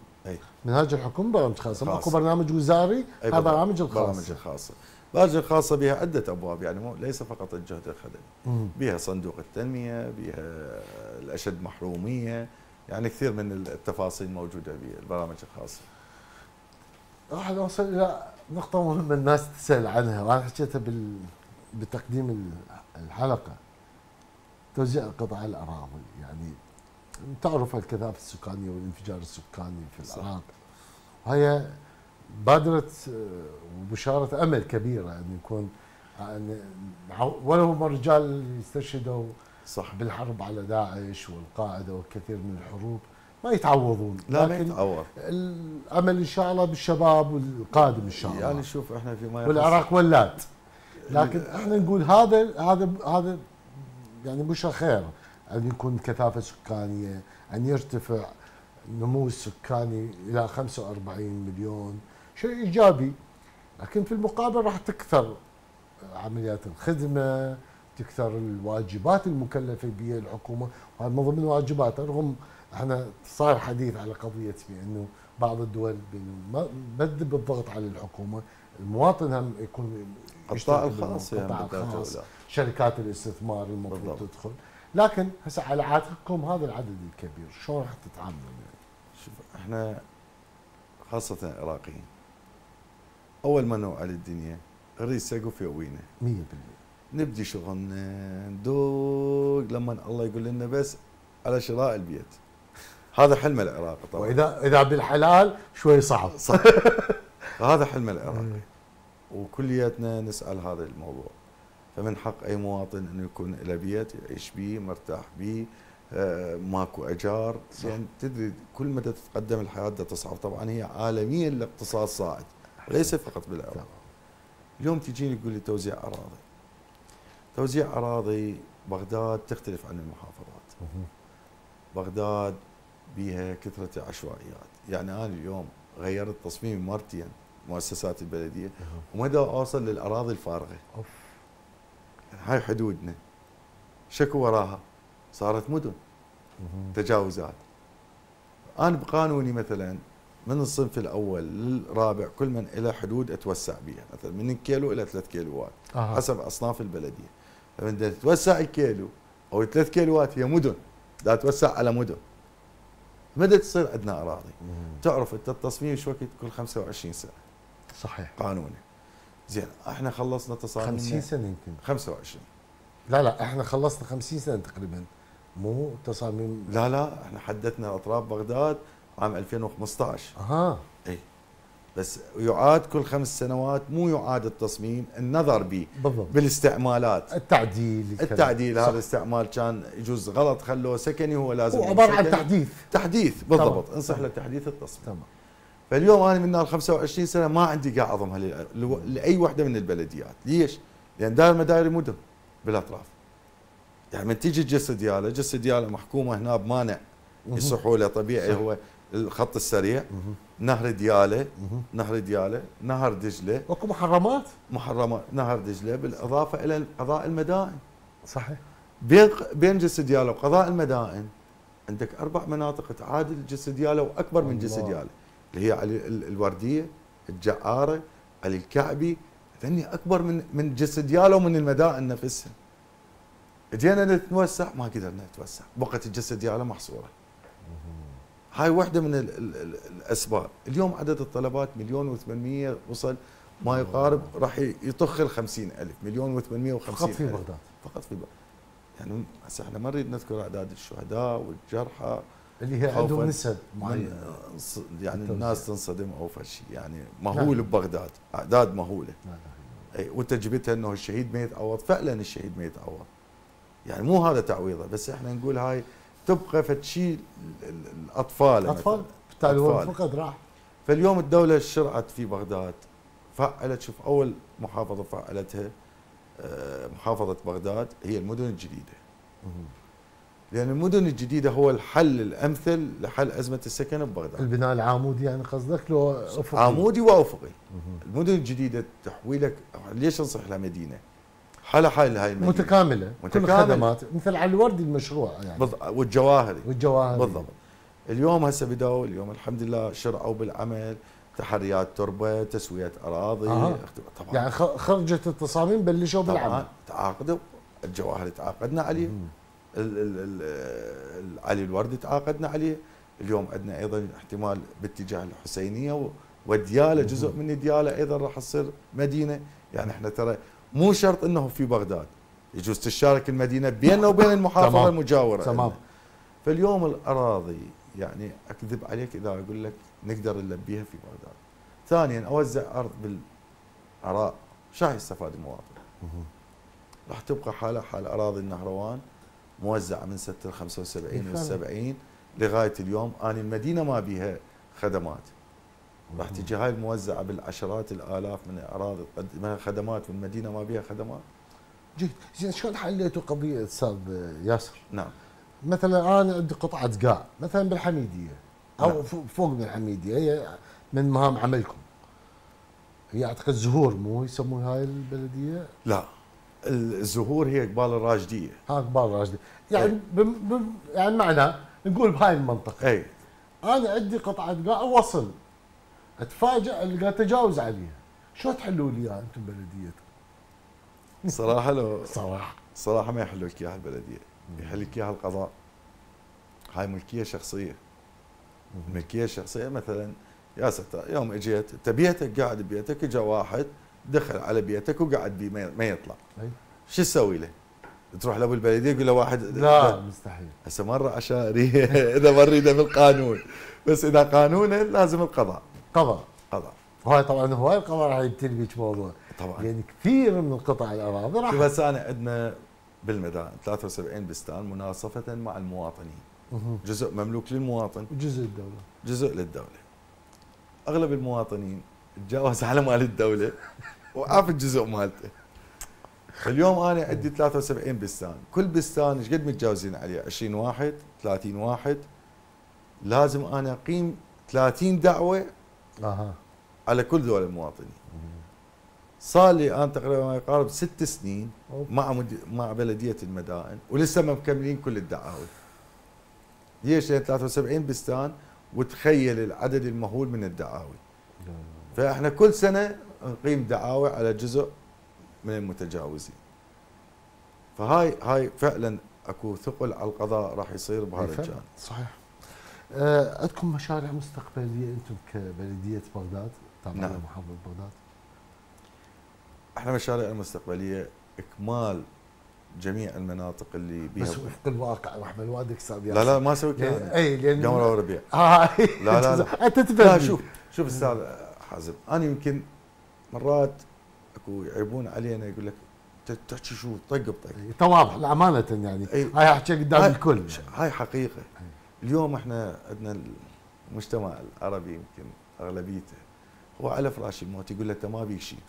منهاج الحكومة برامج خاصة خاص. ماكو برنامج وزاري هذا. برامج برامج الخاصه الخاصه البرامج الخاصه بها عدة أبواب يعني مو ليس فقط الجهد الخدمي. بها صندوق التنمية بها الأشد محرومية يعني كثير من التفاصيل موجودة بالبرامج الخاصة راح نوصل إلى نقطة مهمة الناس تسأل عنها وأنا حكيتها بال بتقديم ال- الحلقة توزيع قطع الاراضي يعني تعرف الكثافه السكانيه والانفجار السكاني في. العراق. هي بادرة آه، وبشارة أمل كبيرة أن يكون يعني ولو هم الرجال يستشهدوا صح. بالحرب على داعش والقاعدة والكثير من الحروب ما يتعوضون. لا ما يتعوض. الأمل إن شاء الله بالشباب والقادم إن شاء الله. يعني شوف إحنا فيما يخص والعراق ولات لكن إحنا نقول هذا هذا هذا يعني بشرى خير أن يكون كثافة سكانية أن يرتفع النمو السكاني إلى 45 مليون. شيء إيجابي لكن في المقابل راح تكثر عمليات الخدمة تكثر الواجبات المكلفة بها الحكومة. وهذا من ضمن واجباتها رغم إحنا صار حديث على قضية بأنه بعض الدول بد بالضغط على الحكومة المواطن هم يكون القطاع الخاص القطاع الخاص. شركات الاستثمار المفروض تدخل. لكن هسه على عاتقكم هذا العدد الكبير شلون راح تتعاملوا يعني؟ شوف إحنا خاصة العراقيين أول ما نوع على الدنيا نريد سقف يوينا 100% نبدي شغلنا ندوق لما الله يقول لنا بس على شراء البيت. هذا حلم العراق طبعا. وإذا إذا بالحلال شوي صعب. صح. [laughs] هذا حلم العراق. وكلياتنا نسأل هذا الموضوع. فمن حق أي مواطن انه يكون له بيت يعيش به مرتاح به آه، ماكو أجار. لأن يعني تدري كل ما تتقدم الحياة تصعب. طبعا هي عالميا الاقتصاد صاعد وليس فقط بالعراق اليوم تجيني تقول لي توزيع أراضي. توزيع أراضي بغداد تختلف عن المحافظات. بغداد بها كثرة عشوائيات يعني أنا اليوم غيرت تصميم مرتين مؤسسات البلدية ومدى أوصل للأراضي الفارغة. أوف. هاي حدودنا. شكو وراها؟ صارت مدن. تجاوزات. أنا بقانوني مثلا من الصنف الأول للرابع كل من له حدود أتوسع بها مثلا من كيلو إلى 3 كيلوات أه. حسب أصناف البلدية. فمن تتوسع الكيلو أو 3 كيلوات هي مدن لا تتوسع على مدن. مدى تصير عندنا أراضي. تعرف أنت التصميم شو وقت؟ كل 25 سنة. صحيح. قانوني. زين إحنا خلصنا تصاميم 50 سنة يمكن. 25 لا لا إحنا خلصنا 50 سنة تقريبا. مو تصاميم. لا لا إحنا حدثنا اطراف بغداد عام 2015 أها. اي بس يعاد كل خمس سنوات مو يعاد التصميم النظر به بالاستعمالات. التعديل التعديل هذا الاستعمال كان يجوز غلط خلوه سكني هو لازم هو عبارة عن تحديث. تحديث بالضبط. انصح لتحديث التصميم. تمام. فاليوم أنا من ال 25 سنة ما عندي قاعد اضمها لأي وحدة من البلديات. ليش؟ لأن دائر مداير مدن بالأطراف. يعني من تيجي الجسد دياله الجسد دياله محكومة هنا بمانع يصحوا له طبيعي هو الخط السريع. نهر ديالة نهر ديالة نهر دجلة. أكو محرمات؟ محرمات نهر دجلة بالإضافة إلى قضاء المدائن. صحيح. بين بين جسد دياله وقضاء المدائن عندك أربع مناطق تعادل جسد دياله وأكبر من جسد دياله اللي هي علي الورديه الجعارة علي الكعبي هذني أكبر من من جسد دياله ومن المدائن نفسها جينا نتوسع ما قدرنا نتوسع. بقت الجسد دياله محصورة. هاي واحدة من ال ال ال الأسباب. اليوم عدد الطلبات مليون و800 وصل ما يقارب راح يطخ ال ألف. مليون و850 فقط في بغداد. فقط في بغداد يعني هسه إحنا ما نريد نذكر أعداد الشهداء والجرحى. اللي هي عندهم نسب معينة. يعني الناس تنصدم اوفر شيء يعني مهول نعم. ببغداد. أعداد مهولة. نعم. اي وانت جبتها إنه الشهيد ما يتعوض فعلا الشهيد ما يتعوض يعني مو هذا تعويضه. بس إحنا نقول هاي تبقى فتشي الأطفال الأطفال؟ بالتالي هو فقد راح. فاليوم الدولة شرعت في بغداد. فعلت شوف أول محافظة فعلتها آه، محافظة بغداد هي المدن الجديدة. لأن المدن الجديدة هو الحل الأمثل لحل أزمة السكن ببغداد. البناء العمودي يعني قصدك لو أفقي. عمودي وأفقي. المدن الجديدة تحويلك ليش نصح لها مدينة؟ حالها حال هاي المدينة. متكاملة. متكاملة. كل خدمات مثل على الوردي المشروع يعني. بالضبط والجواهري. والجواهري. بالضبط. اليوم هسه بدأوا اليوم الحمد لله شرعوا بالعمل. تحريات تربة تسوية أراضي. آه. طبعا. يعني خرجت التصاميم بلشوا بالعمل. تعاقدوا. الجواهر تعاقدنا عليه علي الوردي تعاقدنا عليه. اليوم عندنا أيضا احتمال باتجاه الحسينية وديالة جزء من ديالة أيضا راح تصير مدينة. يعني إحنا ترى مو شرط إنه في بغداد. يجوز تشارك المدينة بيننا وبين المحافظة تمام. المجاورة. تمام. فاليوم الأراضي يعني أكذب عليك إذا أقول لك نقدر نلبيها في بغداد. ثانيا أوزع أرض بالعراء. شو يستفاد المواطن؟ راح تبقى حالة حال أراضي النهروان. موزعة من سنه ال 75 وال 70 لغاية اليوم. أنا المدينة ما بيها خدمات. راح تجي هاي الموزعة بالعشرات الآلاف من الاراضي تقدم خدمات والمدينه ما بيها خدمات. جيد. زين شلون حليتوا قضية أستاذ ياسر؟ نعم. مثلا أنا عندي قطعة قاع مثلا بالحميدية أو نعم. فوق فوق من الحميديه هي من مهام عملكم. هي أعتقد زهور مو يسموها هاي البلدية؟ لا. الزهور هي قبال الراشدية. ها كبار راشدي يعني إيه. بم بم يعني معنى نقول بهاي المنطقة. اي أنا عندي قطعة قاع وصل. اتفاجئ القى تجاوز عليها. شو تحلوا لي إياها أنتم بلديتكم؟ صراحة لو [laughs] صراحة. صراحة ما يحلوا لك إياها البلدية. يحل لك إياها القضاء. هاي ملكية شخصية. الملكيه الشخصيه مثلا يا ستار يوم إجيت انت بيتك قاعد ببيتك اجى واحد دخل على بيتك وقعد بيه ما- يطلع. شو تسوي له؟ تروح لابو البلديه يقول له واحد لا مستحيل. هسه مرة عشائري [laughs] إذا ما نريده بالقانون بس إذا قانونا لازم القضاء. قضاء. قضاء. وهاي طبعا هواي القضاء راح يبتلي بيك موضوع. طبعا. يعني كثير من قطع الأراضي راح هسه أنا عندنا بالمدائن 73 بستان مناصفة مع المواطنين. جزء مملوك للمواطن. جزء الدولة. جزء للدولة. أغلب المواطنين تجاوز على مال الدولة. وعاف الجزء مالته. اليوم أنا عندي 73 بستان. كل بستان إيش قد متجاوزين عليه؟ 20 واحد 30 واحد. لازم أنا أقيم 30 دعوة أها. على كل ذول المواطنين. صار لي أنا تقريبا ما يقارب ست سنين. مع مد... مع بلدية المدائن. ولسه ما مكملين كل الدعاوي. ليش؟ لأن 73 بستان وتخيل العدد المهول من الدعاوي. فاحنا كل سنة نقيم دعاوى على جزء من المتجاوزين. فهاي هاي فعلا أكو ثقل على القضاء راح يصير بهذا بالفعل. الجانب. صحيح. آه، عندكم مشاريع مستقبلية أنتم كبلدية بغداد؟ تابعه نعم. لمحافظه بغداد. إحنا مشاريع المستقبليه إكمال جميع المناطق اللي بيها. بس وفق الواقع رحمه الوالدك أستاذ لا لا ما أسوي كذا. اي لأن قمر وربيع. هاي لا، لا، لا. أنت لا تفهم شوف شوف أستاذ حازم. أنا يمكن مرات أكو يعيبون علينا يقول لك "أنت تحكي شو؟ طق بطق. تواضع لا أمانة يعني. أي. هاي أحكي قدام الكل ش- هاي حقيقة. اليوم إحنا عندنا المجتمع العربي يمكن أغلبيته هو على فراش الموت يقول له أنت ما بيك شيء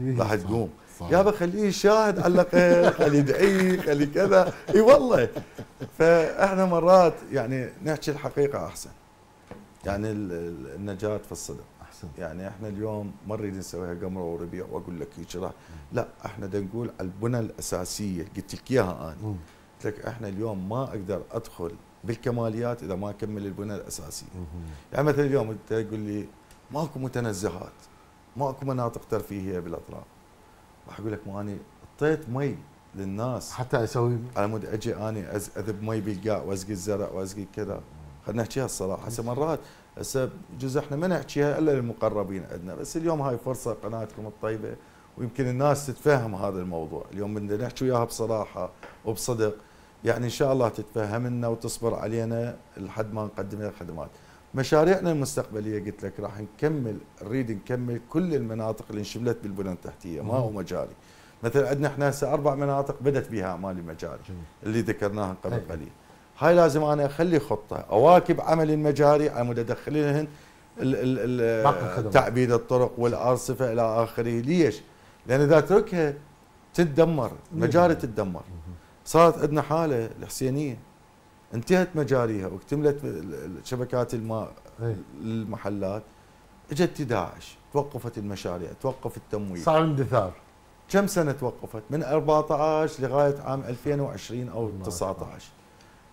راح صح، تقوم. يابا خليه يشاهد على الأقل خليه يدعي خليه كذا. إي والله. فإحنا مرات يعني نحكي الحقيقة أحسن. يعني ال- ال- النجاة في الصدق. أحسن. يعني إحنا اليوم ما نريد نسويها قمره وربيع وأقول لك هيك لا إحنا بدنا نقول على البنى الأساسية قلت لك إياها أنا. قلت لك إحنا اليوم ما أقدر أدخل بالكماليات إذا ما أكمل البنى الاساسيه. يعني مثلا اليوم أنت تقول لي ماكو متنزهات ماكو مناطق ترفيهية بالأطراف. راح أقول لك ما اني اعطيت مي للناس. حتى أسوي على مود أجي اني أذب مي بالقاع واسقي الزرع واسقي كذا. خلينا نحكيها الصراحة. هسه مرات هسه جزء إحنا ما نحكيها إلا للمقربين عندنا بس اليوم هاي فرصة قناتكم الطيبة ويمكن الناس تتفهم هذا الموضوع. اليوم بدنا نحكي وياها بصراحة وبصدق. يعني إن شاء الله تتفهمنا وتصبر علينا لحد ما نقدم لها خدمات. مشاريعنا المستقبلية قلت لك راح نكمل نريد نكمل كل المناطق اللي انشملت بالبنى التحتية ما هو مجاري مثلا عندنا إحنا هسه أربع مناطق بدت بها اعمال المجاري. اللي ذكرناها قبل أي. قليل. هاي لازم أنا أخلي خطة. اواكب عمل المجاري على مود ادخل لهن. تعبيد الطرق والأرصفة إلى آخره. ليش؟ لأن إذا اتركها تتدمر مجاري تتدمر. صارت عندنا حالة الحسينية. انتهت مجاريها واكتملت شبكات الماء أي. المحلات إجت داعش توقفت المشاريع توقف التمويل. صار اندثار كم سنة توقفت؟ من 14 لغاية عام 2020 أو الله. 19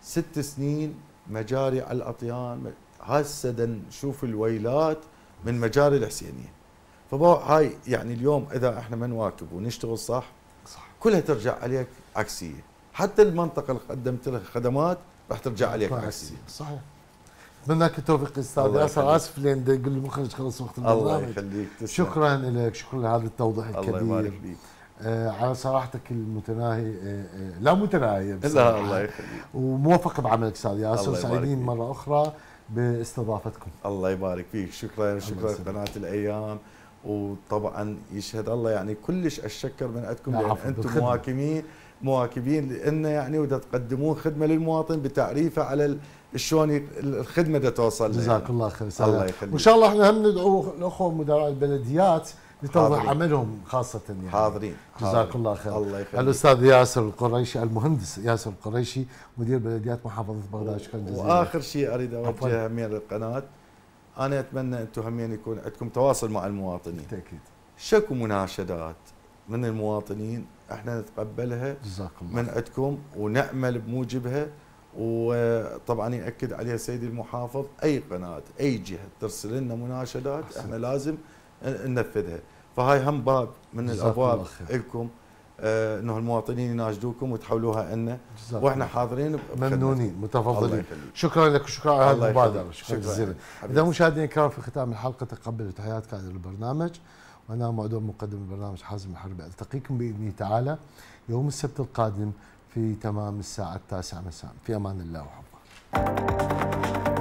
ست سنين مجاري على الأطيان. هسه نشوف الويلات من مجاري الحسينية. فبو هاي يعني اليوم إذا إحنا ما نواكب ونشتغل صح صح. كلها ترجع عليك عكسية. حتى المنطقة اللي قدمت لها خدمات راح ترجع عليك عكسية. صحيح. اتمنى لك التوفيق أستاذ الله ياسر يخليك. آسف لأن دا يقول المخرج خلص وقت الله البرنامج. يخليك. تسلم. شكرا لك شكرا لهذا التوضيح الله يبارك الكبير. فيك. على صراحتك المتناهي آه آه لا متناهية لا. الله يخليك وموفق بعملك أستاذ ياسر سعيدين. مرة أخرى باستضافتكم الله يبارك فيك شكرا شكرا. قناه الأيام وطبعا يشهد الله يعني كلش اتشكر من عندكم لا، لأن أنتم بالخدمة. مواكبين مواكبين لأن يعني ودا تقدمون خدمة للمواطن بتعريفه على شلون الخدمة دا توصل جزاك. الله خير الله. يخليك. وإن شاء الله إحنا هم ندعو الأخوة مدراء البلديات لتوضيح. عملهم خاصة يعني. حاضرين. جزاك حاضرين. الله خير. الله يخليك. الأستاذ ياسر القريشي المهندس ياسر القريشي مدير بلديات محافظة بغداد. شكرا جزيلا. وآخر شيء أريد. أوجه همين للقناة. أنا أتمنى أنتم همين يكون عندكم تواصل مع المواطنين. بالتأكيد. شكو مناشدات من المواطنين إحنا نتقبلها جزاك الله من عندكم ونعمل بموجبها. وطبعا يأكد عليها سيدي المحافظ أي قناة أي جهة ترسل لنا مناشدات. إحنا لازم ننفذها. فهاي هم باب من الأبواب. لكم آه، إنه المواطنين يناشدوكم وتحولوها لنا وإحنا. حاضرين. ممنونين متفضلين. شكرا لك وشكرا على هذه المبادرة. شكرا جزيلا. إذا مشاهدينا الكرام في ختام الحلقة تقبلوا تحيات كادر البرنامج. وأنا معدوم مقدم البرنامج حازم الحربي. ألتقيكم بإذن تعالى يوم السبت القادم في تمام الساعة التاسعة مساء. في أمان الله وحفظه.